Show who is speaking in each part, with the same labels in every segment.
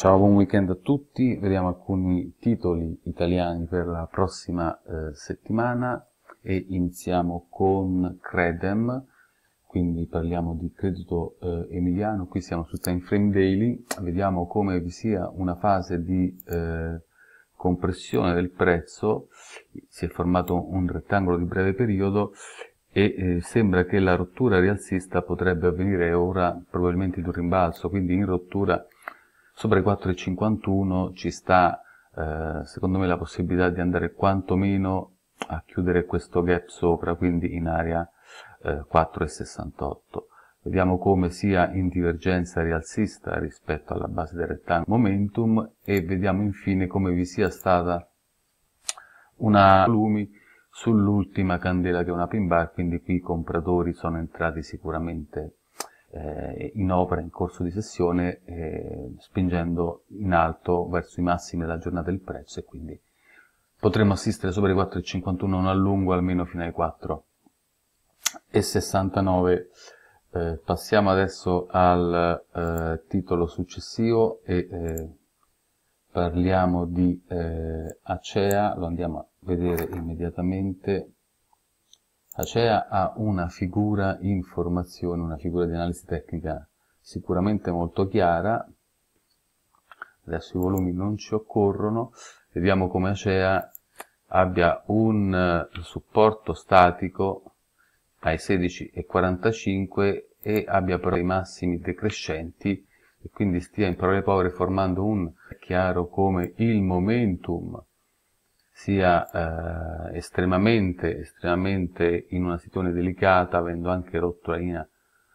Speaker 1: Ciao, buon weekend a tutti. Vediamo alcuni titoli italiani per la prossima eh, settimana e iniziamo con Credem, quindi parliamo di credito eh, emiliano. Qui siamo su Time Frame Daily, vediamo come vi sia una fase di eh, compressione del prezzo, si è formato un rettangolo di breve periodo e eh, sembra che la rottura rialzista potrebbe avvenire ora probabilmente di un rimbalzo, quindi in rottura sopra i 4,51 ci sta eh, secondo me la possibilità di andare quantomeno a chiudere questo gap sopra, quindi in area eh, 4,68. Vediamo come sia in divergenza rialzista rispetto alla base del rettangolo momentum e vediamo infine come vi sia stata una volumi sull'ultima candela che è una pin bar, quindi qui i compratori sono entrati sicuramente eh, in opera in corso di sessione eh, spingendo in alto verso i massimi della giornata del prezzo e quindi potremmo assistere sopra i 4,51 non a lungo almeno fino ai 4,69 eh, passiamo adesso al eh, titolo successivo e eh, parliamo di eh, Acea lo andiamo a vedere immediatamente Acea ha una figura informazione, una figura di analisi tecnica sicuramente molto chiara. Adesso i volumi non ci occorrono. Vediamo come Acea abbia un eh, supporto statico ai 16,45 e abbia però i massimi decrescenti e quindi stia in parole povere formando un chiaro come il momentum sia eh, estremamente, estremamente in una situazione delicata, avendo anche rotto la linea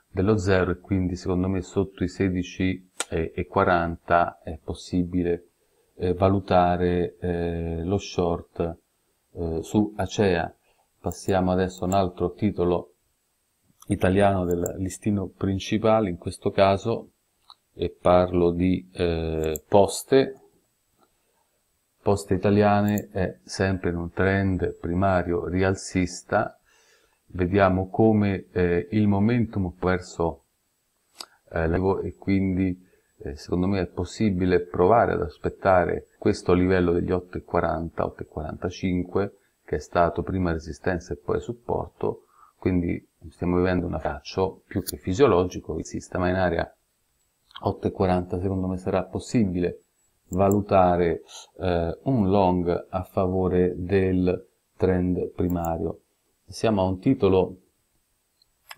Speaker 1: dello zero e quindi secondo me sotto i 16 e, e 40 è possibile eh, valutare eh, lo short eh, su Acea. Passiamo adesso a un altro titolo italiano del listino principale, in questo caso, e parlo di eh, Poste, Poste Italiane è sempre in un trend primario rialzista, vediamo come eh, il momentum verso eh, e quindi eh, secondo me è possibile provare ad aspettare questo livello degli 8,40, 8,45 che è stato prima resistenza e poi supporto, quindi stiamo vivendo un affaccio più che fisiologico, esiste, ma in area 8,40 secondo me sarà possibile valutare eh, un long a favore del trend primario. Siamo a un titolo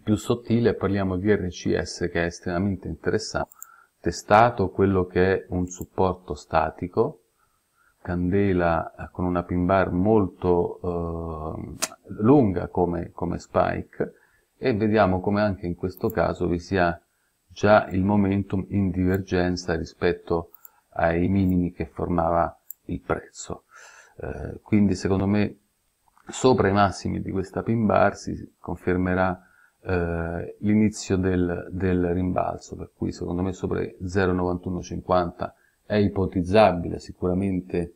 Speaker 1: più sottile, parliamo di RCS che è estremamente interessante, testato quello che è un supporto statico, candela con una pin bar molto eh, lunga come, come spike e vediamo come anche in questo caso vi sia già il momentum in divergenza rispetto ai minimi che formava il prezzo. Eh, quindi secondo me sopra i massimi di questa pin bar si confermerà eh, l'inizio del, del, rimbalzo, per cui secondo me sopra 0,9150 è ipotizzabile sicuramente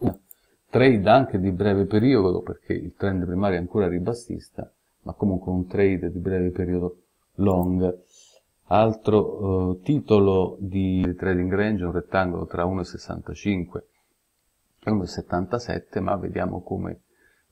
Speaker 1: un trade anche di breve periodo, perché il trend primario è ancora ribassista, ma comunque un trade di breve periodo long Altro eh, titolo di trading range, un rettangolo tra 1,65 e 1,77, ma vediamo come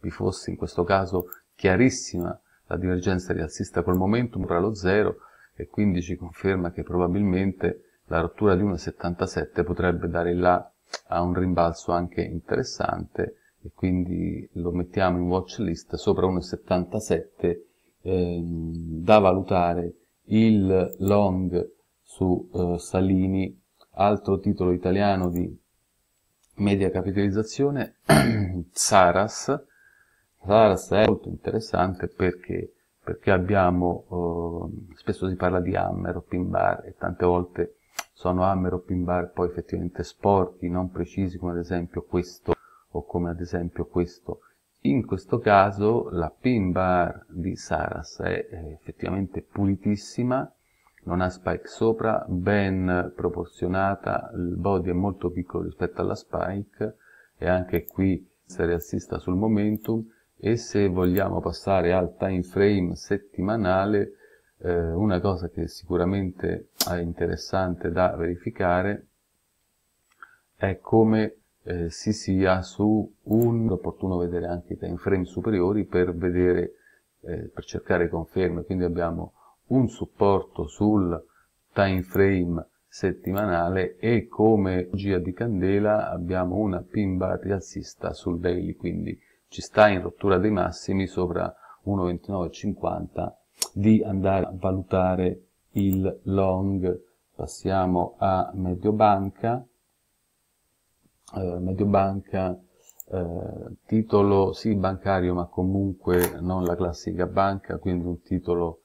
Speaker 1: vi fosse in questo caso chiarissima la divergenza rialzista col momentum tra lo 0 e quindi ci conferma che probabilmente la rottura di 1,77 potrebbe dare là a un rimbalzo anche interessante e quindi lo mettiamo in watch list sopra 1,77 eh, da valutare il long su uh, Salini, altro titolo italiano di media capitalizzazione, Saras. Saras è molto interessante perché, perché abbiamo, uh, spesso si parla di hammer o pin bar e tante volte sono hammer o pin bar poi effettivamente sporchi, non precisi come ad esempio questo o come ad esempio questo in questo caso la pin bar di Saras è effettivamente pulitissima, non ha spike sopra, ben proporzionata, il body è molto piccolo rispetto alla spike e anche qui si riassista sul momentum e se vogliamo passare al time frame settimanale eh, una cosa che sicuramente è interessante da verificare è come eh, si sia su un, opportuno vedere anche i time frame superiori per vedere, eh, per cercare conferme, quindi abbiamo un supporto sul time frame settimanale e comegia di candela abbiamo una pin bar rialzista sul daily, quindi ci sta in rottura dei massimi sopra 1,2950 di andare a valutare il long. Passiamo a Mediobanca. Eh, Mediobanca, eh, titolo sì bancario ma comunque non la classica banca, quindi un titolo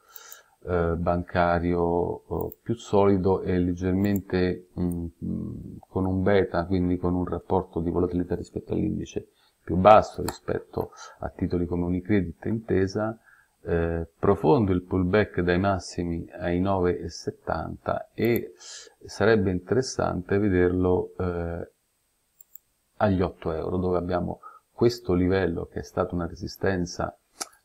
Speaker 1: eh, bancario eh, più solido e leggermente mh, mm, mm, con un beta, quindi con un rapporto di volatilità rispetto all'indice più basso rispetto a titoli come Unicredit Intesa, eh, profondo il pullback dai massimi ai 9,70 e sarebbe interessante vederlo eh, agli 8 euro dove abbiamo questo livello che è stata una resistenza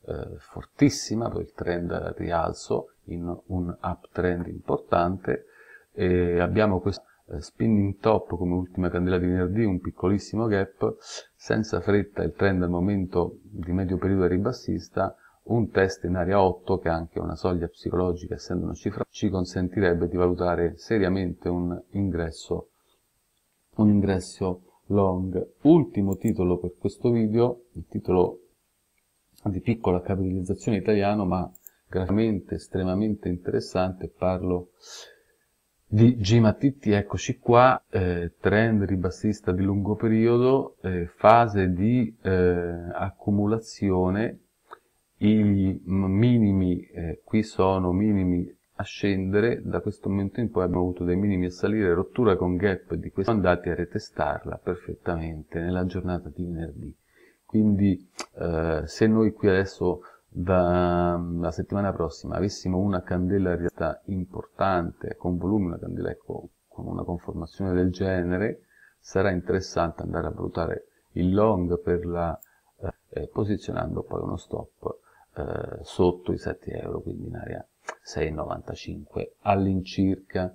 Speaker 1: eh, fortissima per il trend al rialzo in un uptrend importante e abbiamo questo eh, spinning top come ultima candela di venerdì, un piccolissimo gap, senza fretta il trend al momento di medio periodo ribassista, un test in area 8 che ha anche una soglia psicologica essendo una cifra ci consentirebbe di valutare seriamente un ingresso, un ingresso long. Ultimo titolo per questo video, il titolo di piccola capitalizzazione italiano ma graficamente estremamente interessante, parlo di Gimatitti, eccoci qua, eh, trend ribassista di lungo periodo, eh, fase di eh, accumulazione, i minimi eh, qui sono minimi a scendere, da questo momento in poi abbiamo avuto dei minimi a salire, rottura con gap di questo, siamo andati a retestarla perfettamente nella giornata di venerdì. Quindi eh, se noi qui adesso dalla settimana prossima avessimo una candela in realtà importante, con volume, una candela ecco, con una conformazione del genere, sarà interessante andare a valutare il long per la, eh, posizionando poi uno stop eh, sotto i 7 euro, quindi in area 6,95 all'incirca.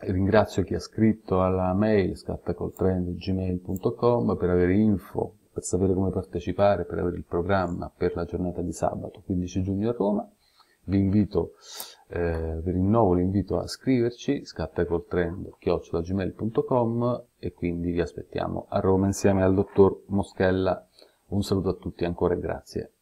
Speaker 1: Ringrazio chi ha scritto alla mail scattacoltrend.gmail.com per avere info per sapere come partecipare, per avere il programma per la giornata di sabato 15 giugno a Roma. Vi invito, eh, vi rinnovo l'invito a scriverci, scattacoltrend.gmail.com e quindi vi aspettiamo a Roma insieme al dottor Moschella. Un saluto a tutti ancora e grazie.